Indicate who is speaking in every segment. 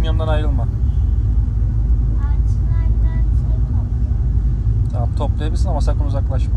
Speaker 1: yanımdan ayrılma.
Speaker 2: Ağaçlardan şey topluyor.
Speaker 1: Tamam toplayabilirsin ama sakın uzaklaşma.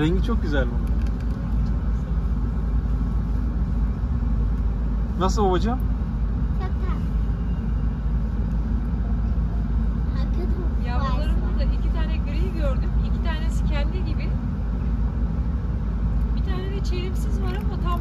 Speaker 1: Rengi çok güzel bu. Nasıl babacığım?
Speaker 3: Yavrularım burada iki tane gri gördüm. İki tanesi kendi gibi. Bir tane de çelimsiz var ama tam